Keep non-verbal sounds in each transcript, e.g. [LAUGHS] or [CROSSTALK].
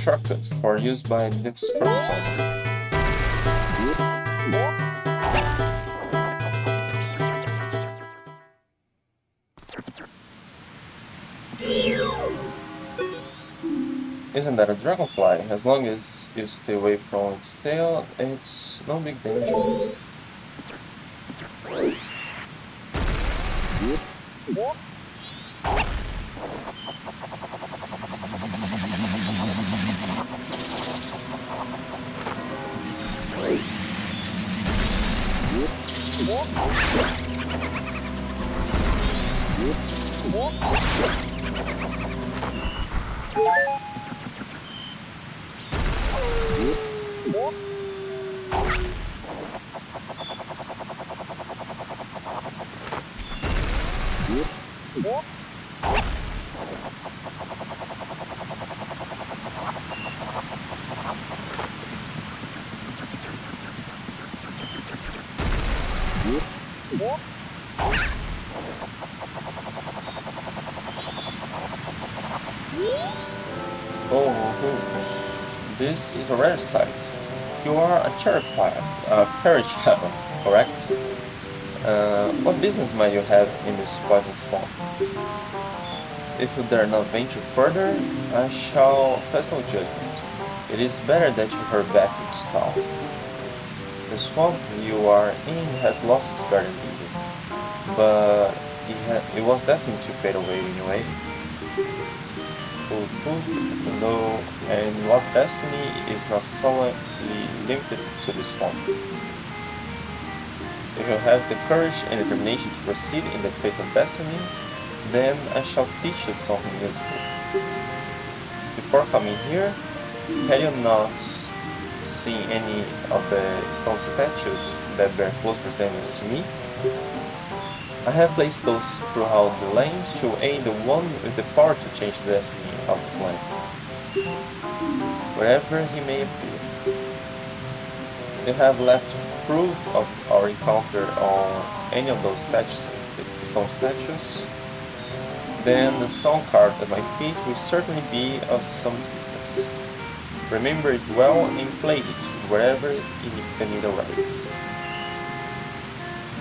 shortcut for use by Isn't that a dragonfly? As long as you stay away from its tail, it's no big danger. A fairy correct? Uh, what business might you have in this poison swamp? If you dare not venture further, I shall pass no judgment. It is better that you hurry back into town. The swamp you are in has lost its garden beauty, but it, it was destined to fade away anyway. Food, food, no, and what destiny is not solely limited to the swamp. If you have the courage and determination to proceed in the face of destiny, then I shall teach you something useful. Before coming here, had you not seen any of the stone statues that bear close resemblance to me? I have placed those throughout the land to aid the one with the power to change the destiny of this land, wherever he may appear. You have left proof of our encounter on any of those statues, stone statues, then the song card at my feet will certainly be of some assistance. Remember it well and play it wherever the need arises.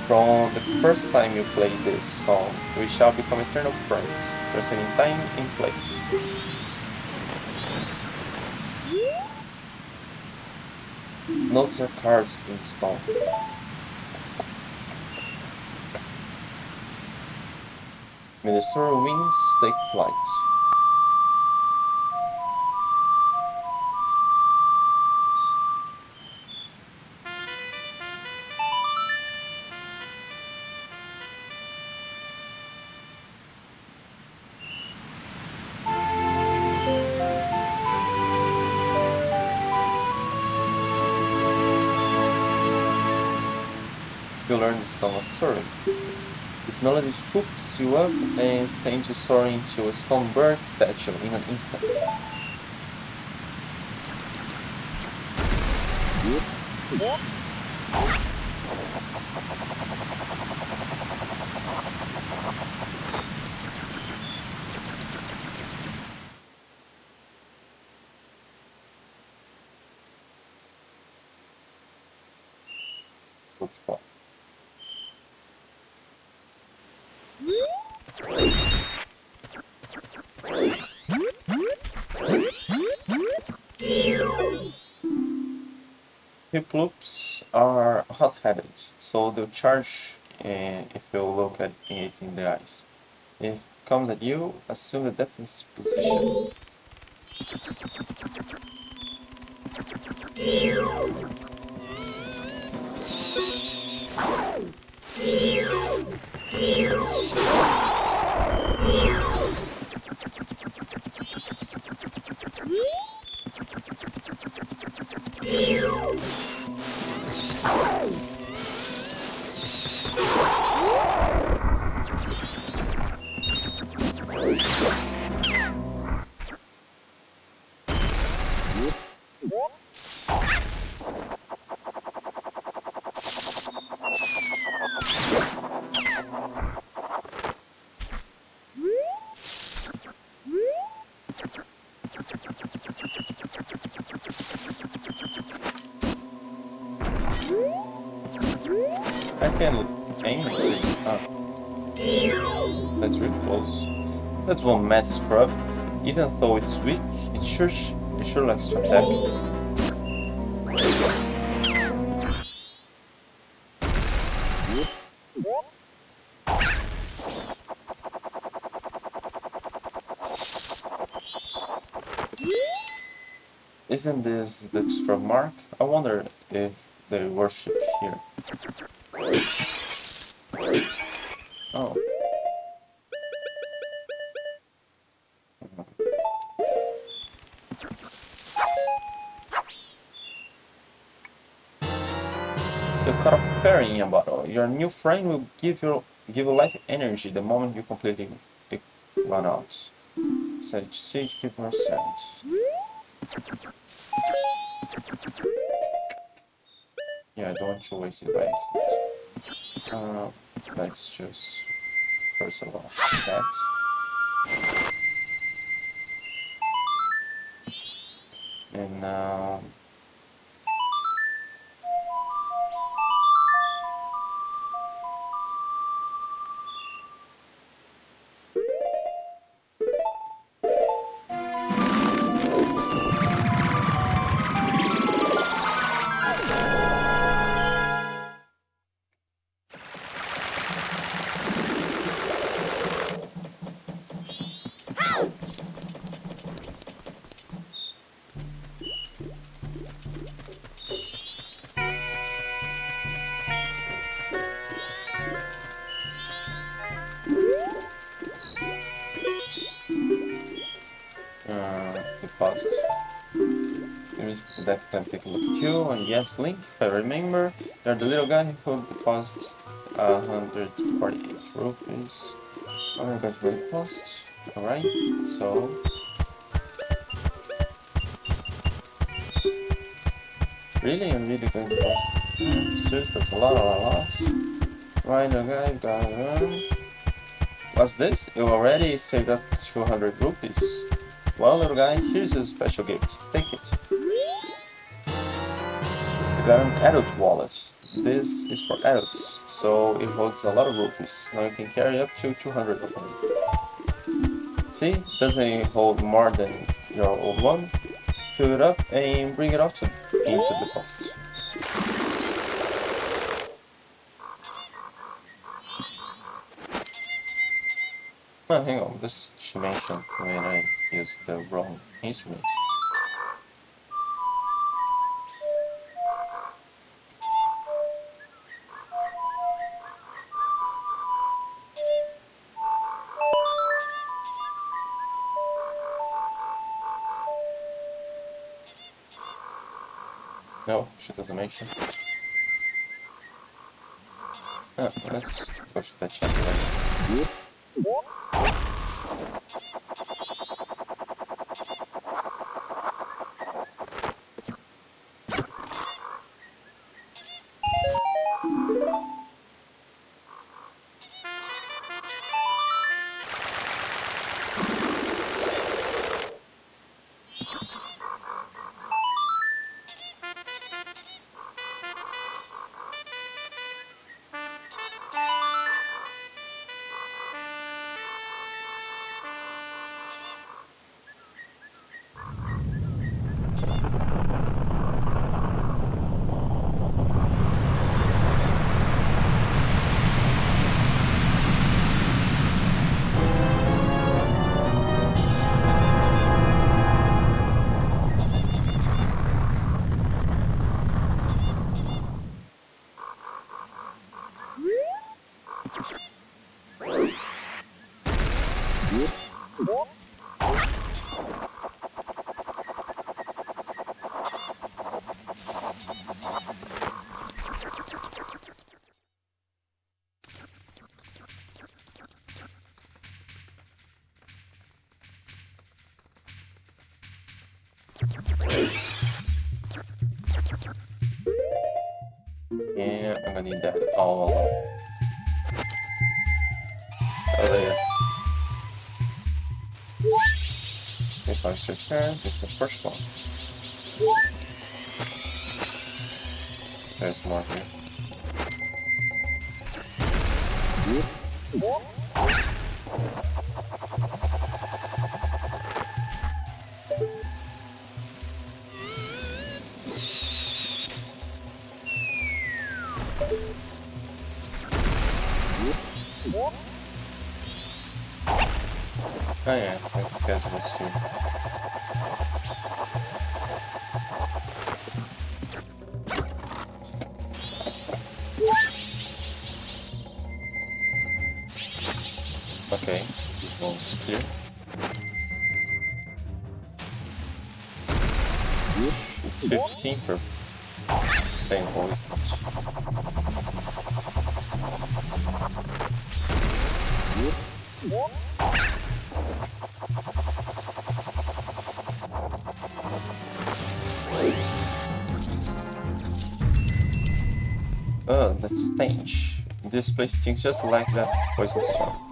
From the first time you play this song, we shall become eternal friends, transcending time and place. Notes are carved in stone. May the wings take flight. This melody swoops you up and sends you soaring to a stone bird statue in an instant. Hiploops are hot-headed, so they'll charge uh, if you look at it in the eyes. If it comes at you, assume the defense position. Mad scrub. Even though it's weak, it sure, it sure likes to attack. Isn't this the extra mark? I wonder if they worship here. New friend will give you give you life energy the moment you completely run out. Sage, sage, keep more. Yeah, don't to waste it by accident. Uh, let's just first of all that. And now. that yes, Link, if I remember, you're the little guy who deposits 148 rupees. Oh, I got very post. Alright, so. Really? I'm really going to post. Seriously, that's a lot, a lot, a lot. Right, okay, got um, What's this? You already saved up 200 rupees. Well, little guy, here's a special gift. An adult wallet. This is for adults, so it holds a lot of rupees. Now you can carry up to 200 of them. See, doesn't hold more than your old one. Fill it up and bring it off to, into the post. Oh, hang on, this should mention when I used the wrong instrument. No, she doesn't mention. Oh, let's go to that chest again. Need that all. Oh, there. If I search there, it's the first one. There's more here. I guess This place stinks just like that poison swamp.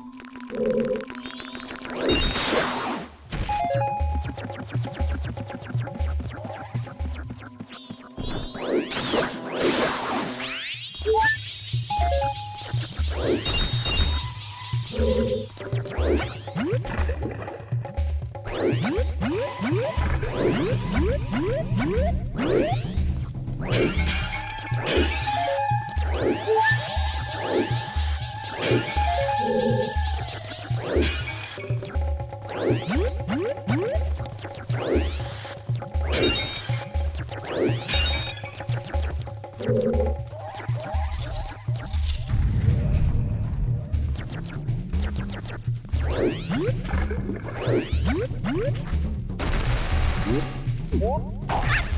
Oh.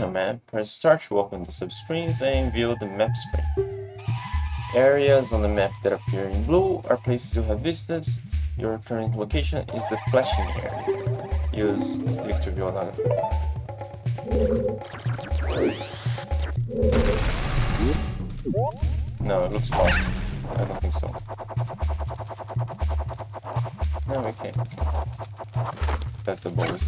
Map, press start to open the subscreens and view the map screen. Areas on the map that appear in blue are places you have visited. Your current location is the flashing area. Use the stick to view another. No, it looks fine. I don't think so. No, we can't. Can't. That's the bonus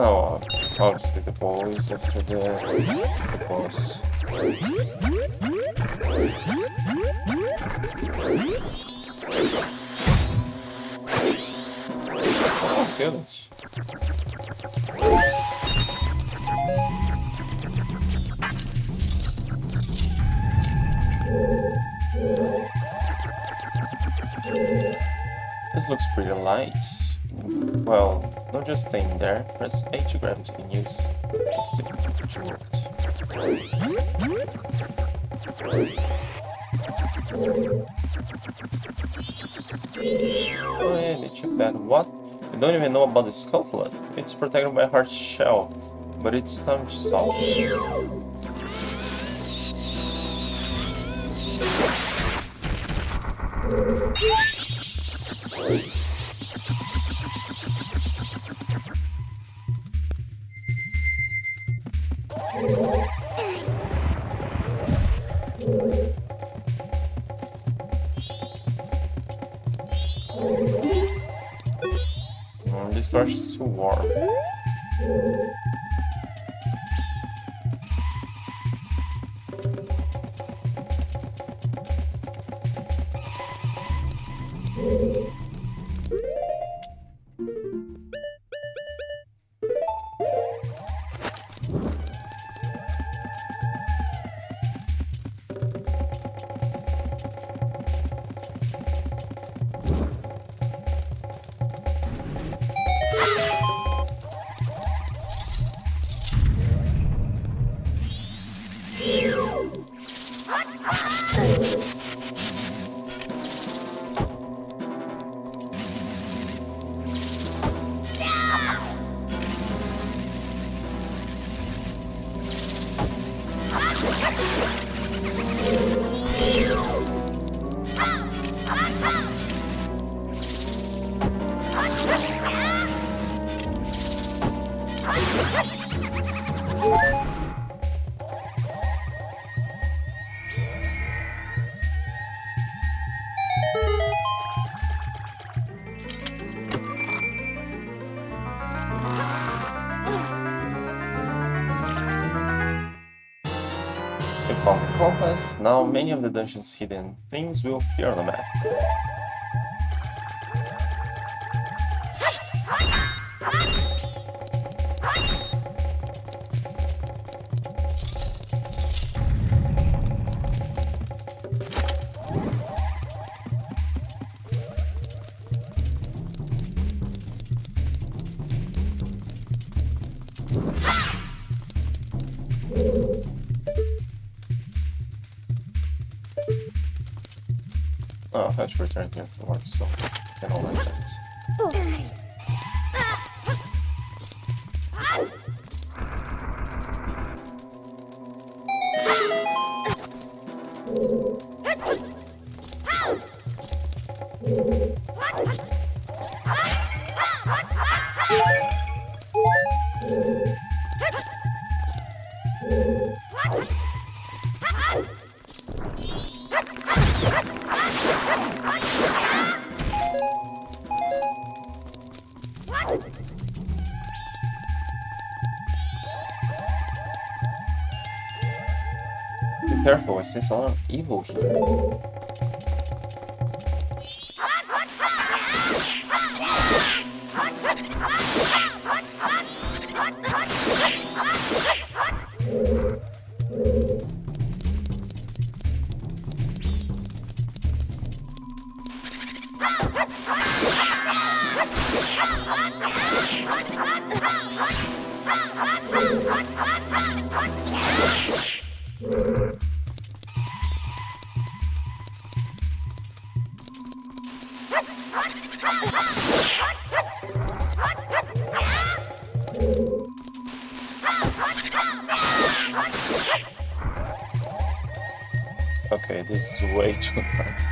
Oh obviously the boys after the, the boss. Oh, goodness. This looks pretty light. Well, not just staying there, press A to grab it and use the stick to Let me check that. What? I don't even know about the skulllet. It's protected by a hard shell, but it's time salt. Yeah. Now many of the dungeon's hidden things will appear on the map. Oh, I have A lot of evil here. Okay, [LAUGHS] this is way too hard.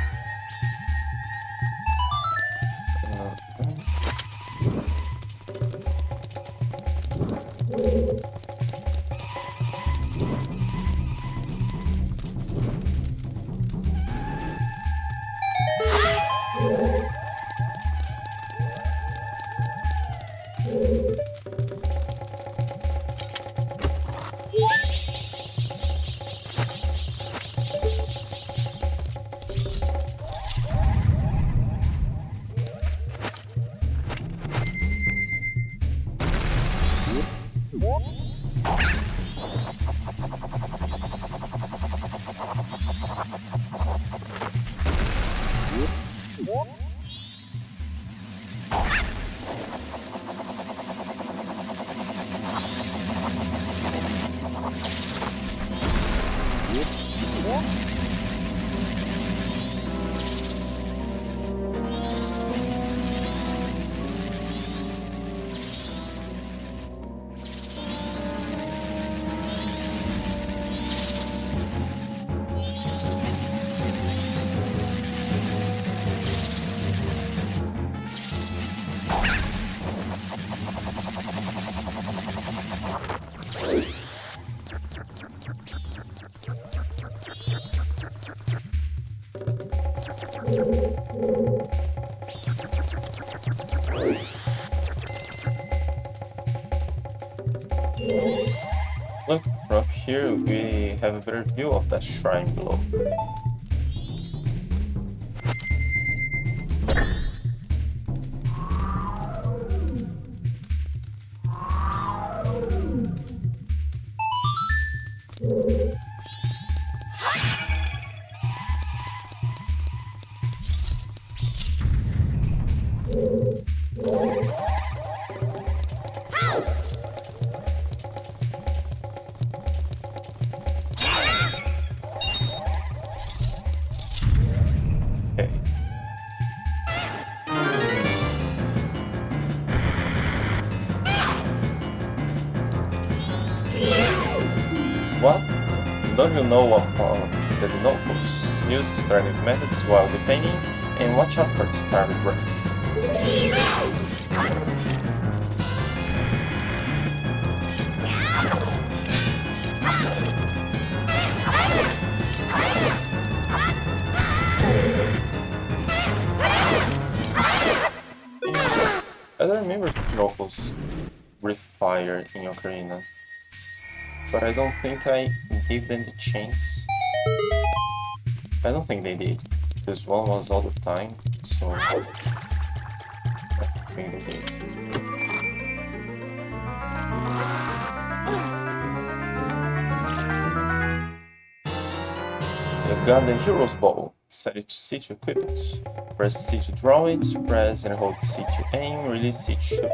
Look, from here we have a better view of that shrine below. Think I gave them the chance. I don't think they did. This one was all the time, so I think they did. You've got the Hero's Bow. Set it to C to equip it. Press C to draw it, press and hold C to aim, release C to shoot.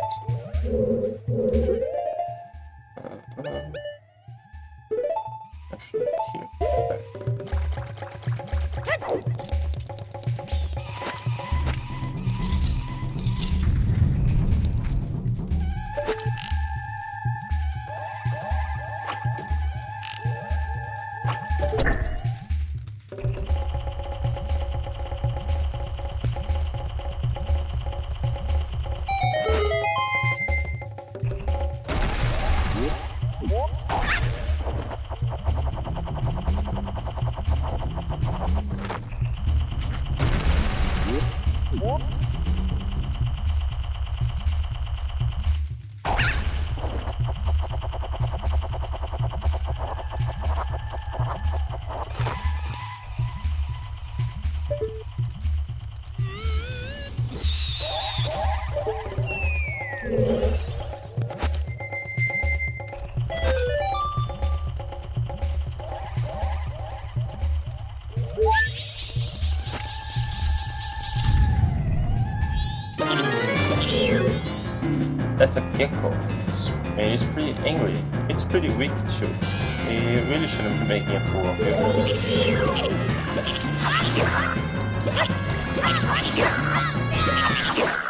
That's a Gekko. It's, it's pretty angry. It's pretty weak too. It really shouldn't be making a fool of it.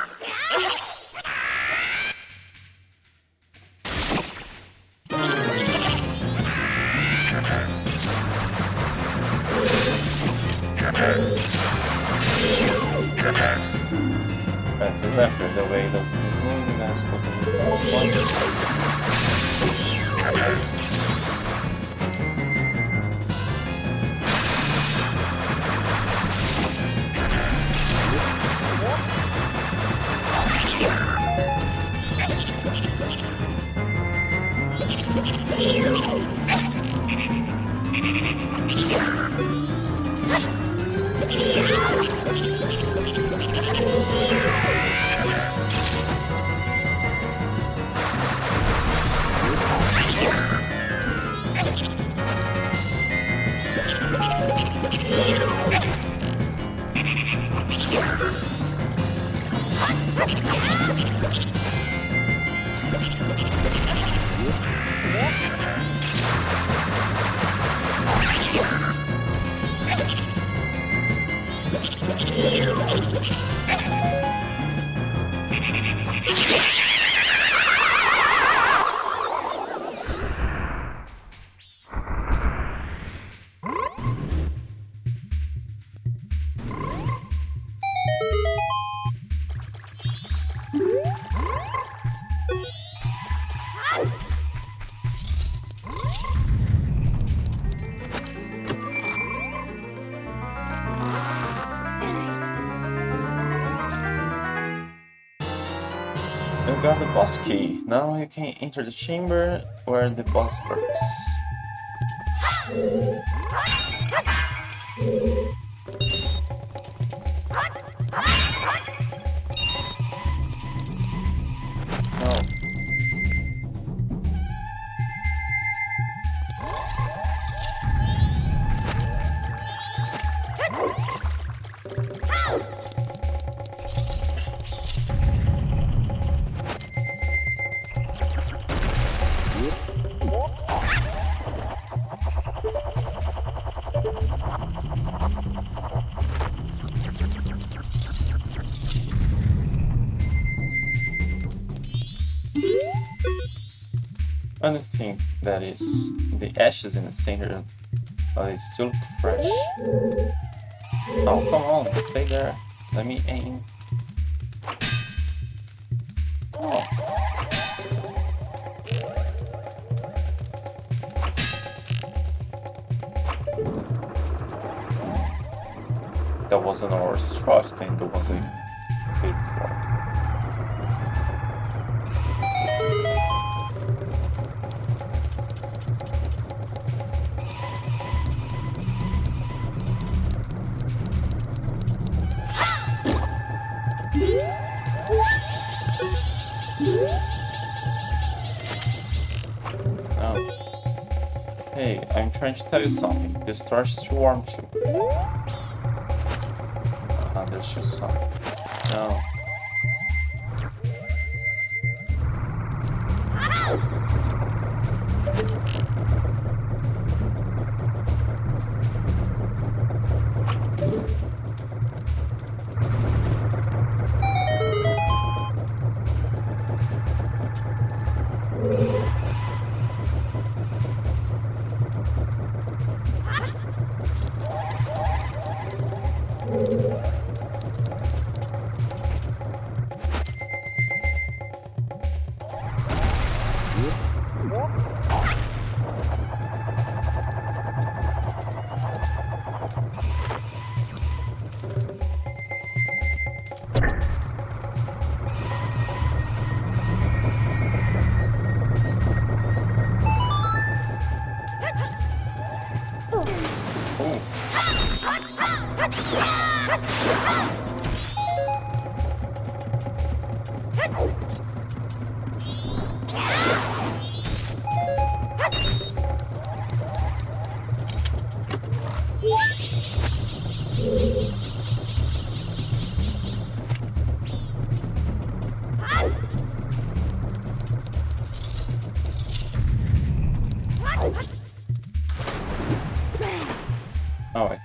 Now you can enter the chamber where the boss lurks. That is the ashes in the center of the silk fresh. Oh, come on, stay there. Let me aim. Oh. That wasn't our shot thing, that was a trying to tell you something. This torch is too warm too. Ah, there's just some. No.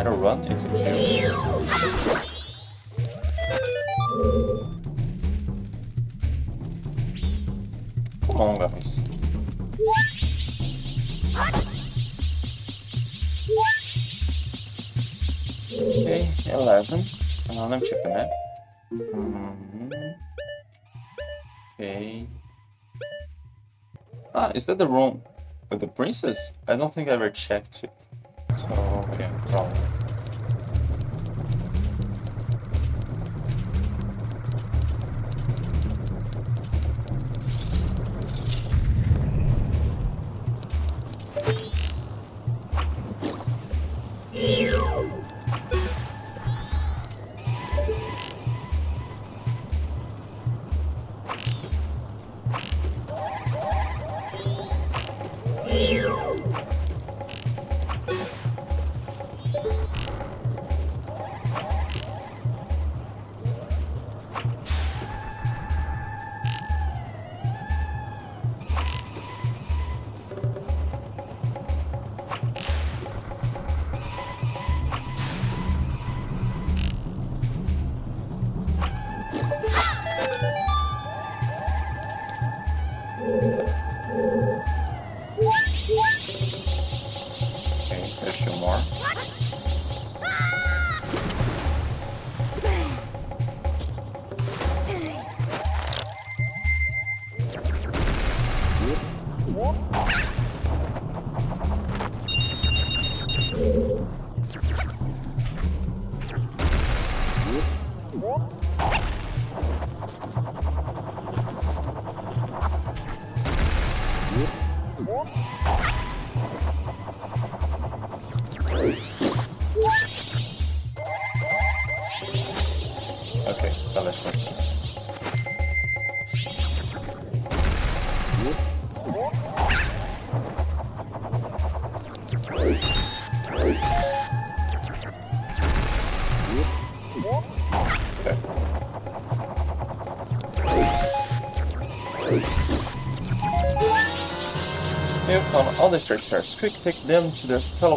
either run, it's a kill. Come on, guys. Okay, 11. Uh, let me check the map. Mm -hmm. Okay. Ah, is that the room With the princess? I don't think I ever checked it. other stray fairies. Quick take them to their fellow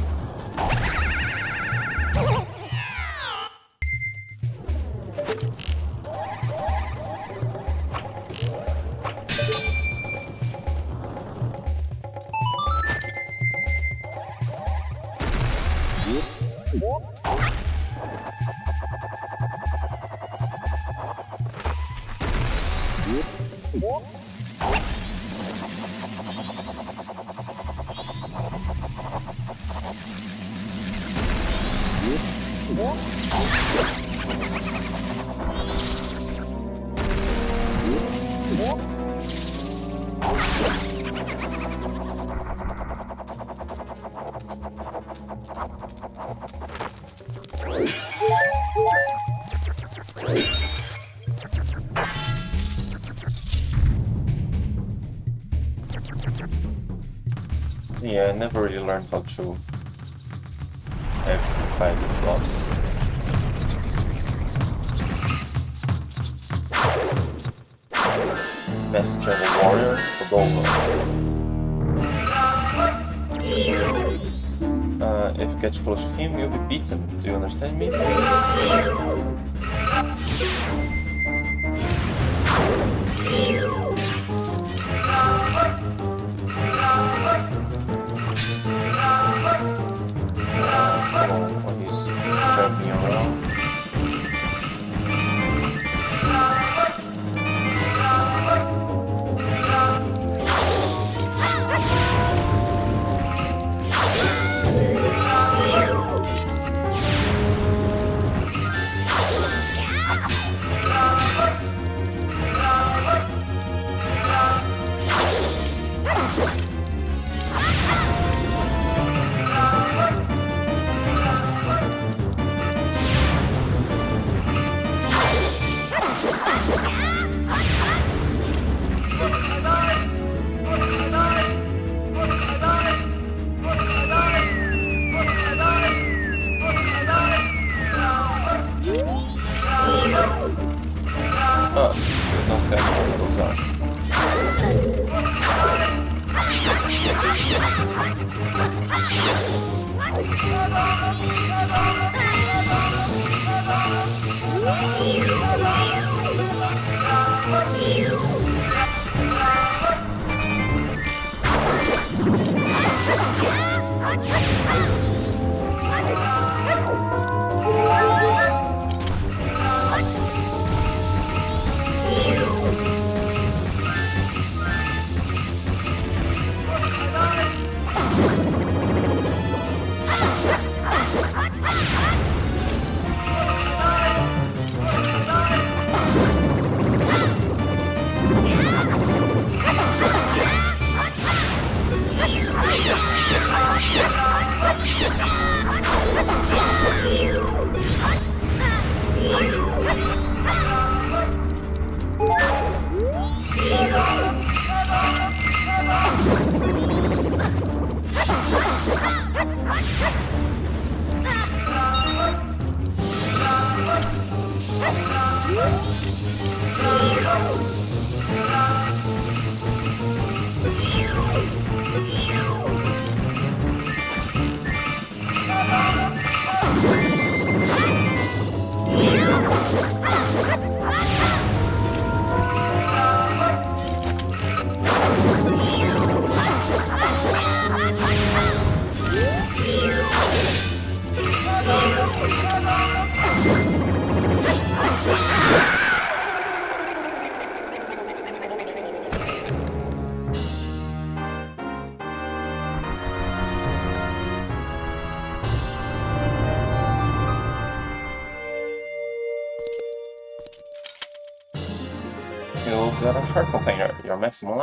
learned how to actually fight this boss. Of the Warrior, Odolwa. Uh, if you get close to him, you'll be beaten. Do you understand me?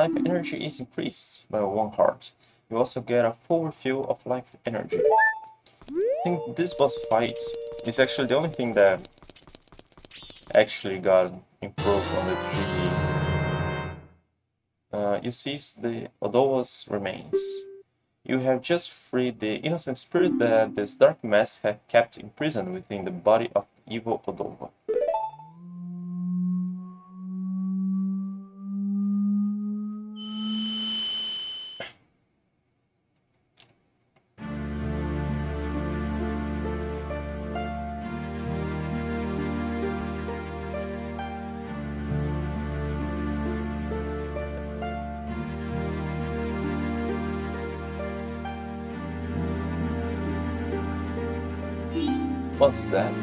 Life energy is increased by one heart. You also get a full refill of life energy. I think this boss fight is actually the only thing that actually got improved on the 3D. Uh, you seize the Odolwa's remains. You have just freed the innocent spirit that this dark mass had kept imprisoned within the body of evil Odoa. What's that?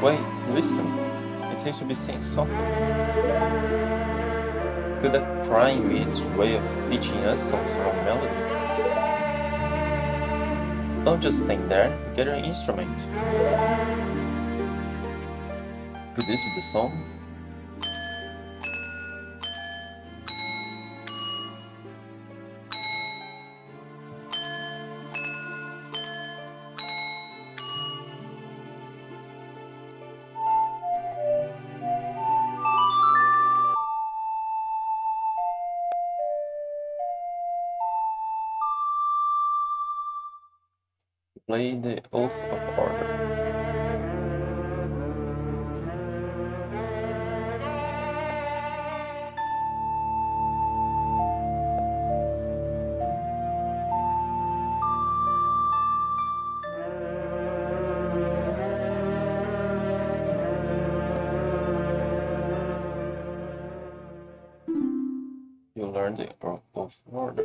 Wait, listen. It seems to be saying something. Could a crying be its way of teaching us some sort of melody? Don't just stand there, get your instrument. Could this be the song? Play the Oath of Order. You learn the Oath of Order.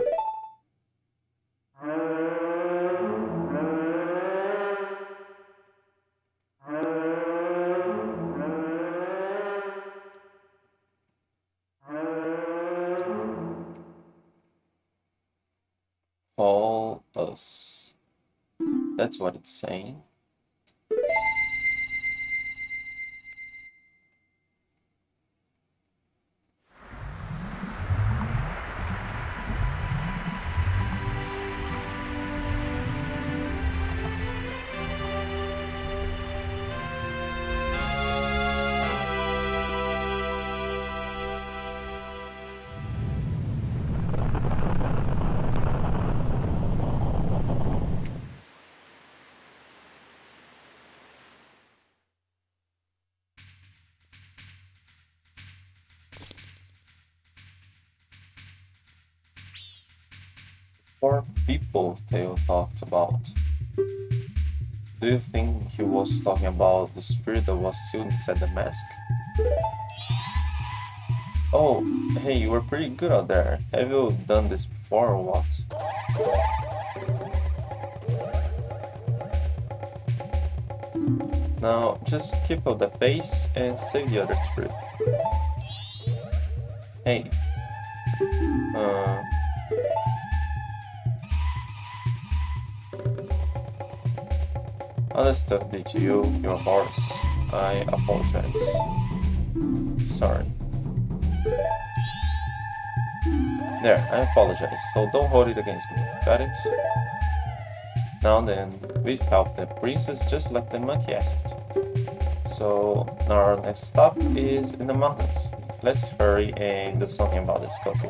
Four people Tael talked about. Do you think he was talking about the spirit that was sealed inside the mask? Oh, hey, you were pretty good out there. Have you done this before or what? Now, just keep up the pace and save the other three. Hey. Uh... Understood uh, did you, your horse. I apologize. Sorry. There, I apologize, so don't hold it against me. Got it? Now then, please help the princess just like the monkey asked. So, our next stop is in the mountains. Let's hurry and do something about this cookie.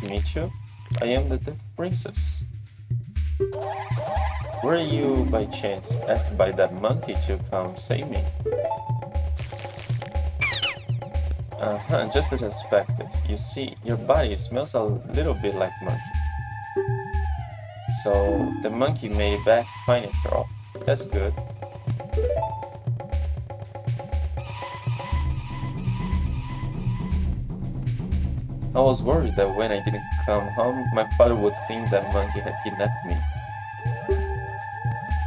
To meet you. I am the Deku Princess. Were you, by chance, asked by that monkey to come save me? Uh-huh, just as expected. You see, your body smells a little bit like monkey. So, the monkey made it back fine after all. That's good. I was worried that when I didn't come home, my father would think that monkey had kidnapped me.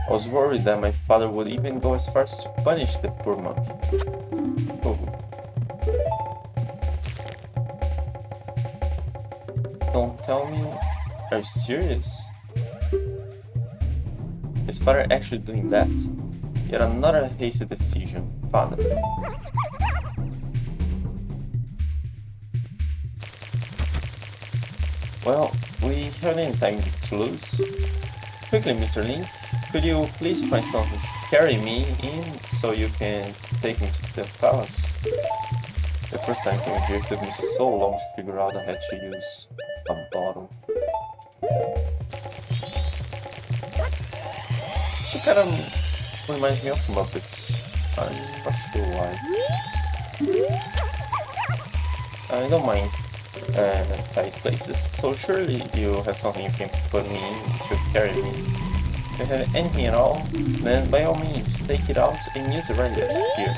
I was worried that my father would even go as far as to punish the poor monkey. Oh. Don't tell me. Are you serious? Is father actually doing that? Yet another hasty decision. Father. Well, we haven't time to lose. Quickly, Mr. Link, could you please find something to carry me in so you can take me to the palace? The first time I came here it took me so long to figure out I had to use a bottle. She kind of reminds me of Muppets. I'm not sure why. I don't mind uh, tight places. So surely you have something you can put me to carry me. If you have anything at all, then by all means take it out and use it right here.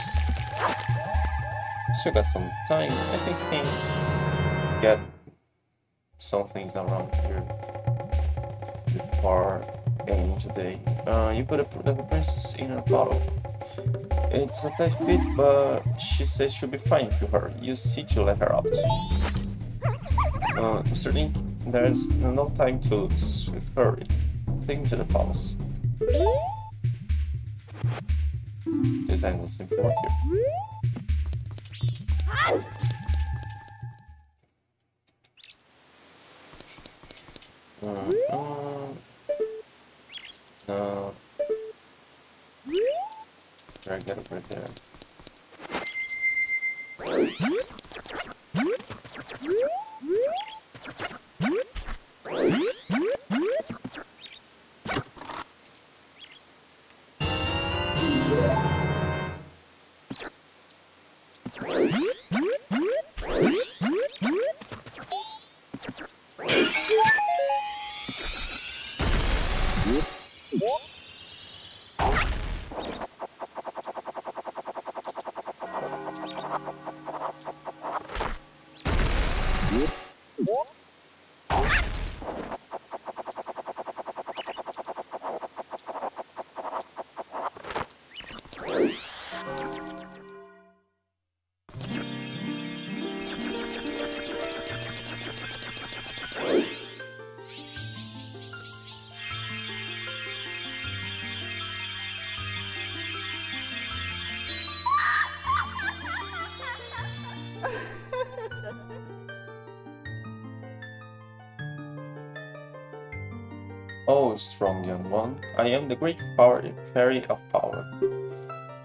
Still got some time. I think we can get some things around here before ending today. Uh, you put a, the princess in a bottle. It's a tight fit, but she says she'll be fine if you hurry. You see to let her out. Uh, Mr. Link, there's no time to. Hurry. Take me to the palace. Angle seems to work here. Uh, uh, no. There, get it right there. Oh. Strong young one, I am the great power, fairy of power.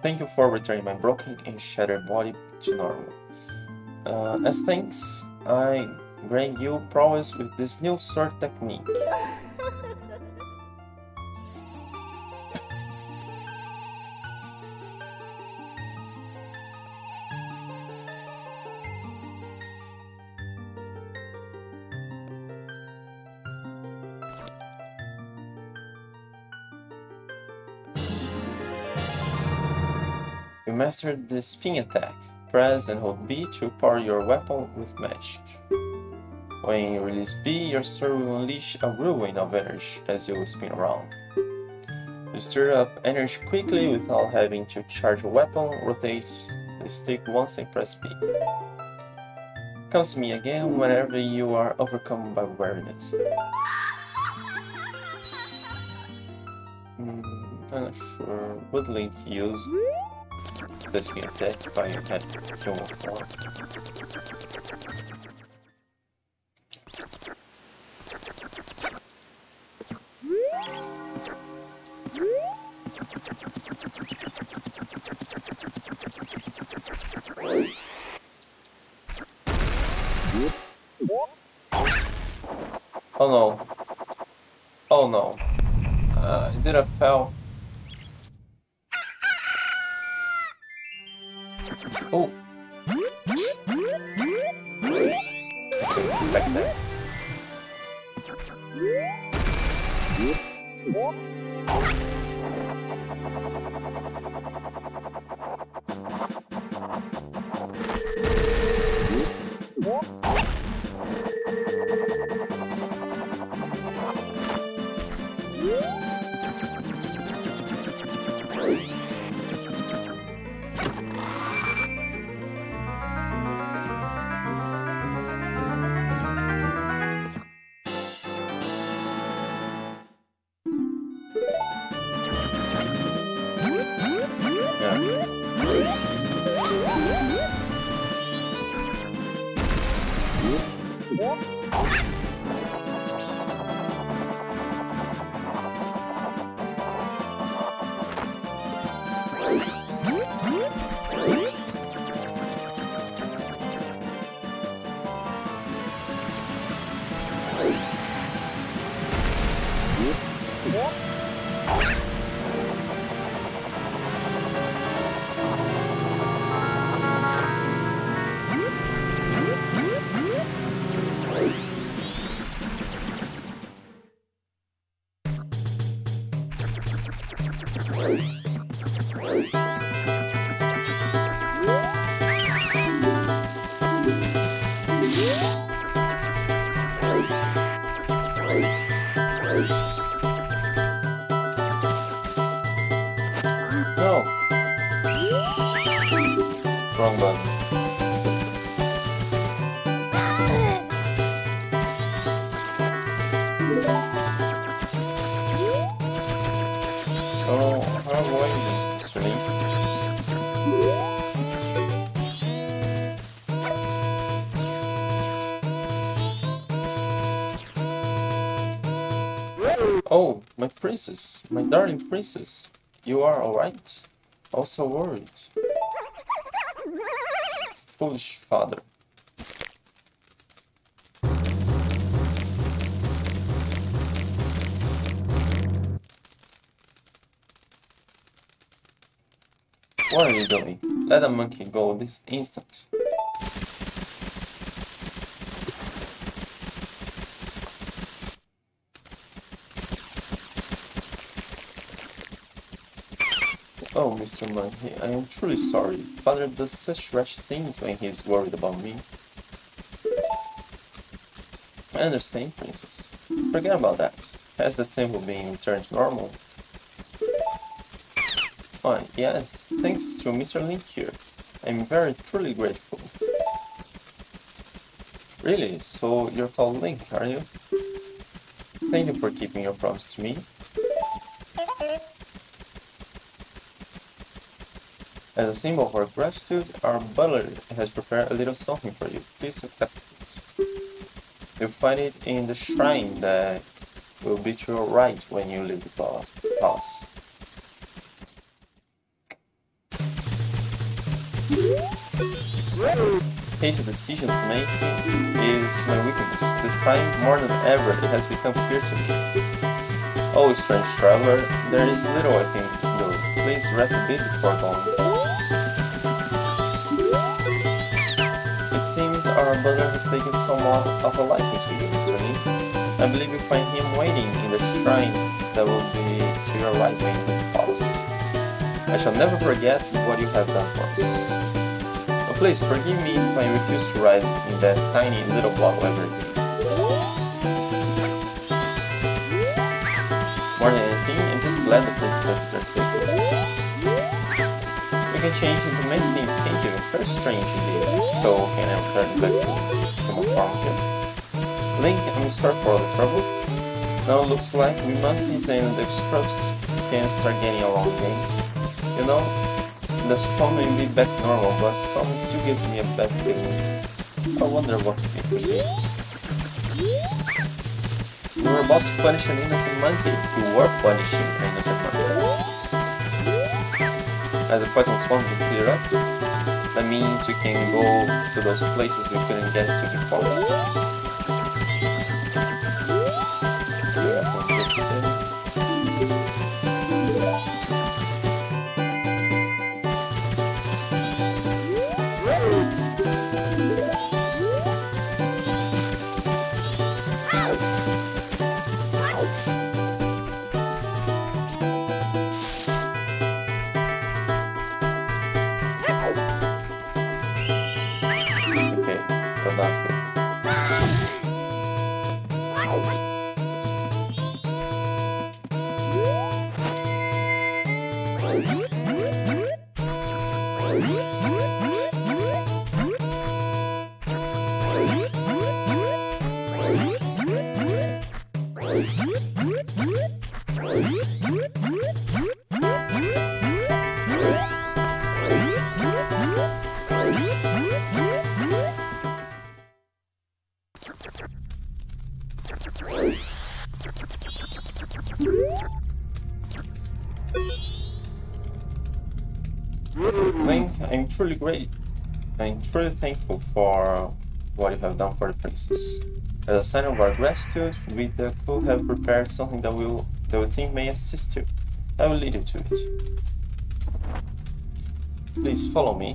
Thank you for returning my broken and shattered body to normal. Uh, as thanks, I grant you prowess with this new sword technique. You the spin attack. Press and hold B to power your weapon with magic. When you release B, your sword will unleash a whirlwind of energy as you spin around. You stir up energy quickly without having to charge a weapon, rotate the stick once and press B. Comes to me again whenever you are overcome by weariness. Mm, I'm not sure. Link use this being if I had human form? Oh no. Oh no. Uh, it did a fell. Oh. Princess, my darling princess, you are alright? Also worried. Foolish father. What are you doing? Let a monkey go this instant. Oh, Mr. Monkey, I am truly sorry. Father does such wretched things when he is worried about me. I understand, Princess. Forget about that. Has the temple been returned to normal? Fine, yes, thanks to Mr. Link here. I'm very truly grateful. Really? So you're called Link, are you? Thank you for keeping your promise to me. As a symbol of our gratitude, our butler has prepared a little something for you. Please accept it. You'll find it in the shrine that will be to your right when you leave the palace. Hasty decisions making is my weakness. This time, more than ever, it has become clear to me. Oh, strange traveler, there is little I can do. Please rest a bit before going. Our brother has taken somewhat of a liking to you. Lee. I believe you find him waiting in the shrine that will be to your right you palace. I shall never forget what you have done for us. But please forgive me if I refuse to ride in that tiny little block every day. More than anything, I'm just glad the princess is safe. You can change into many things, can't you? Very strange indeed. So, can I return back to my farm here? Link, I'm sorry for the trouble. Now looks like we monkeys and the scrubs can start getting along again. You know, the storm may be back normal, but something still gives me a bad feeling. I wonder what be. We were about to punish an innocent monkey. We were punishing an innocent monkey as the poison swamp will clear up, that means we can go to those places we couldn't get to before. Truly great. I'm truly thankful for what you have done for the princess. As a sign of our gratitude, we the Deku have prepared something that will that we think may assist you. I will lead you to it. Please follow me.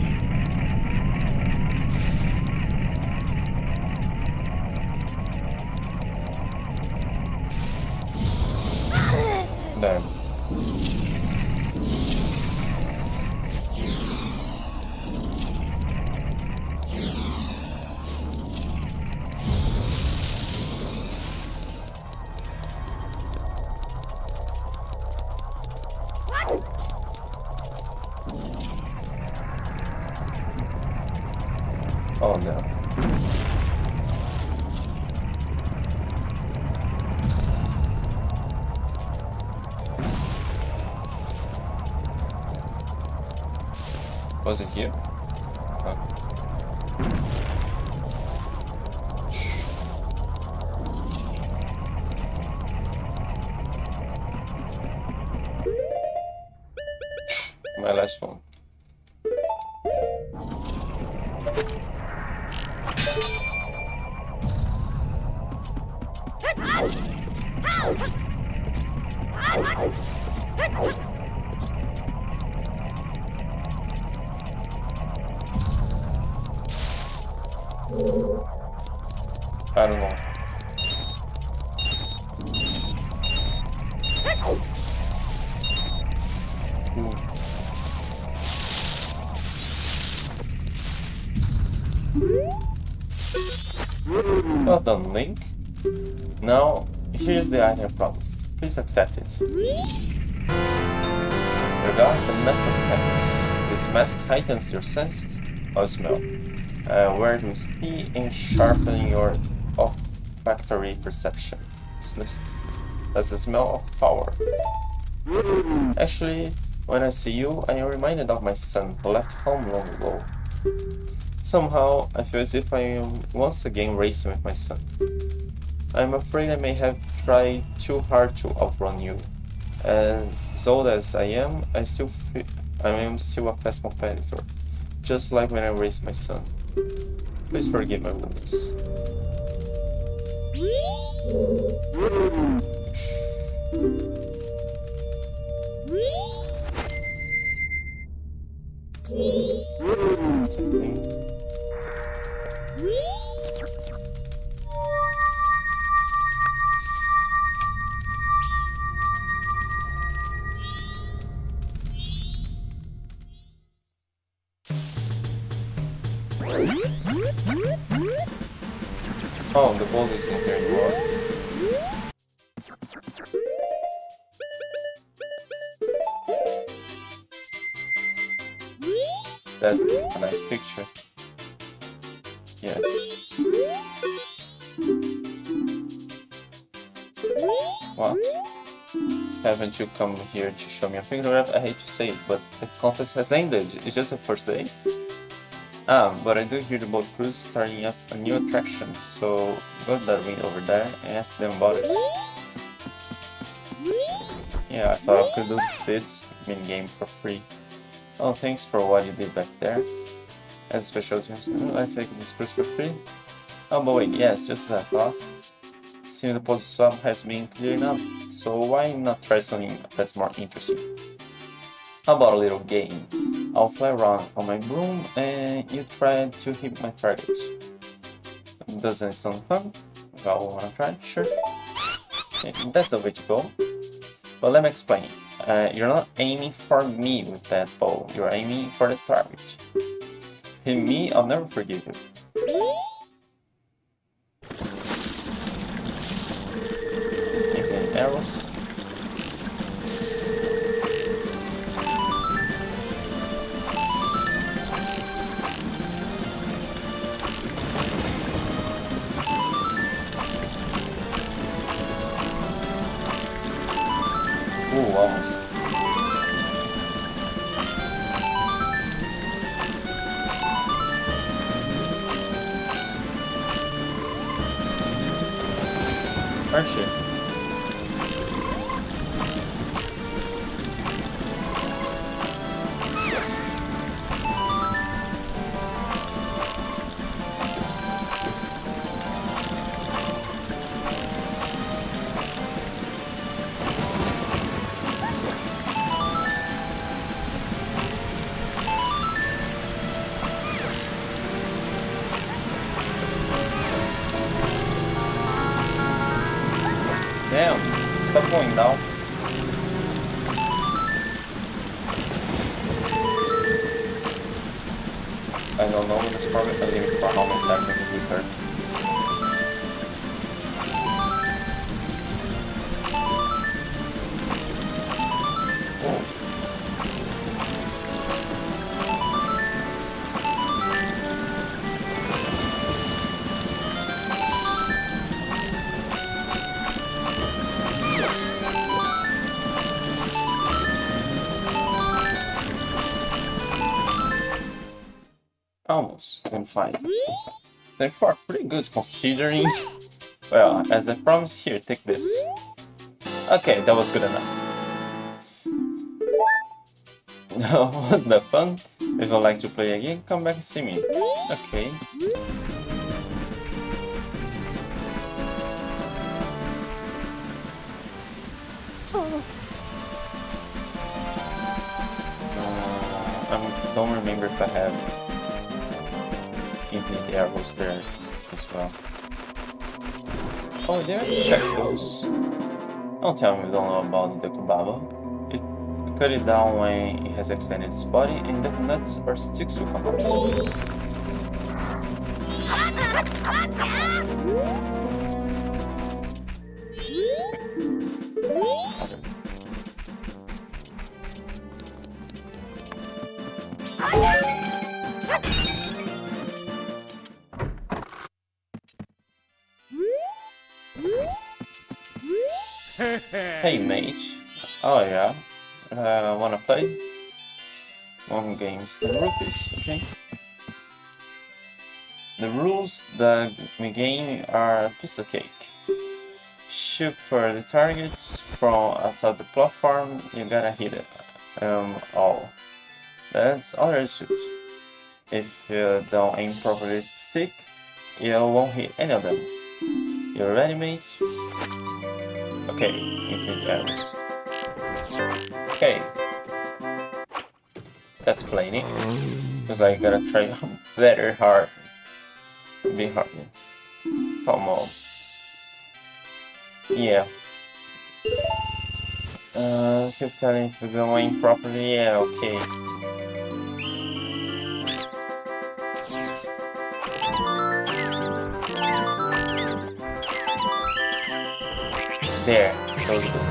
Was it the item promised. Please accept it. Regard the mask of scents. This mask heightens your senses of smell, uh, where to see and sharpen your olfactory perception. Sniffs. That's the smell of power. Actually, when I see you, I am reminded of my son who left home long ago. Somehow, I feel as if I am once again racing with my son. I'm afraid I may have tried too hard to outrun you. As old as I am, I still I am still a fast competitor, just like when I raised my son. Please forgive my rudeness. Here to show me a photograph? I hate to say it, but the contest has ended. It's just the first day. Ah, but I do hear the boat crew starting up a new attraction, so go to that wing over there and ask them about it. Yeah, I thought I could do this minigame for free. Oh, thanks for what you did back there. As a special attention, I take this cruise for free. Oh, but wait, yes, just as I thought. Seeing the poison swamp has been cleared up, so why not try something that's more interesting? How about a little game? I'll fly around on my broom and you try to hit my targets. Doesn't sound fun? Well, wanna try? Sure. That's the way to go. But let me explain. Uh, you're not aiming for me with that bow, you're aiming for the target. Hit me, I'll never forgive you. Fine. Therefore, pretty good considering. well, as I promised, here, take this. Okay, that was good enough. Now, [LAUGHS] what the fun? If you'd like to play again, come back and see me. Okay. Uh, I don't remember if I have infinite arrows there as well. Oh, there, are check those. Don't tell me you don't know about the Deku Baba. It cut it down when it has extended its body and the nuts or sticks will come out. Rupees, okay? The rules the game are a piece of cake. Shoot for the targets from outside the platform, you gotta hit it. Um, all. That's other it. If you don't aim properly the stick, you won't hit any of them. You're ready, mate? Okay, arrows. Okay. That's playing. Because I gotta try [LAUGHS] very hard. Be hard. Come on. Yeah. Uh, keep telling if you're going properly. Yeah, okay. There.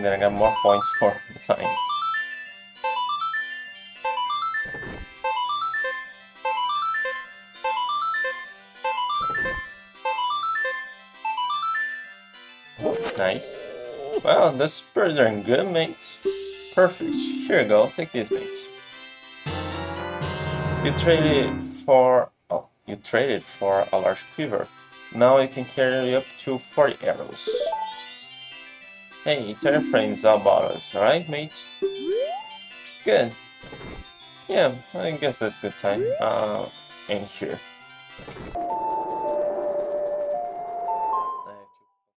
And then I got more points for the time. Nice. Well, that's pretty darn good, mate. Perfect. Here you go. Take this, mate. You traded for... Oh, you traded for a large quiver. Now you can carry up to 40 arrows. Hey, your friends about us, alright, mate? Good. Yeah, I guess that's good time. Uh, in here.